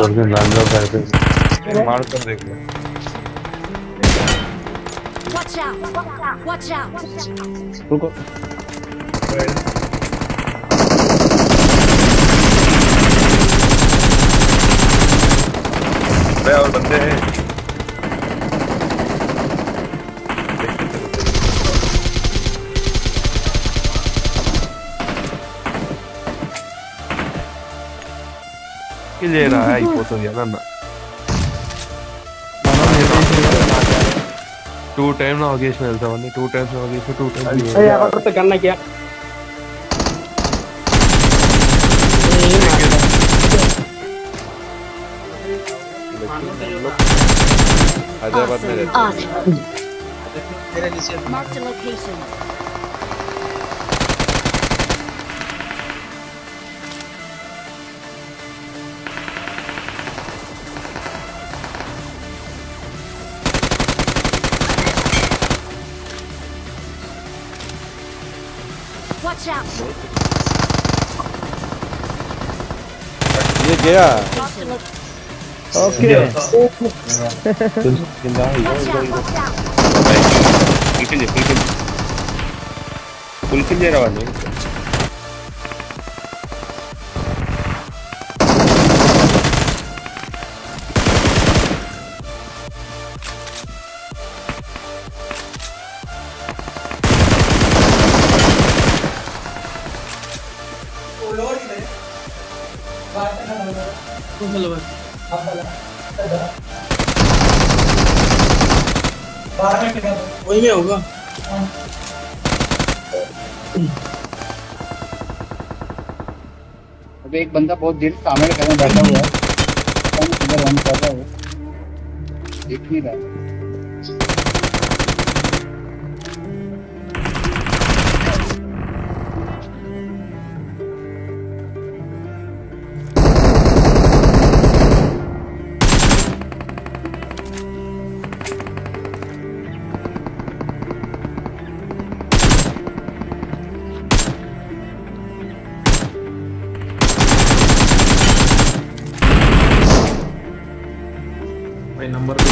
Version लांडो करते मार कर देख लो Watch out! Watch out! रुको अरे और बंदे हैं Kilera, hai potuto nanna. Two time Nageshan వెళ్తామండి టూ టైమ్స్ నాగేషన్ టూ టైమ్స్ ఎవరితో కన్నకి హైదరాబాద్ మీద Watch out. 얘야 오케이. 된다. 이거 Watch 이거 out. 이거. Watch out. 봉천제 봉천제 봉천제라고 하네. वही में होगा। अबे एक बंदा बहुत देर सामने बैठा हुआ है। कौन किधर रन कर रहा है। देख नहीं रहा नंबर तो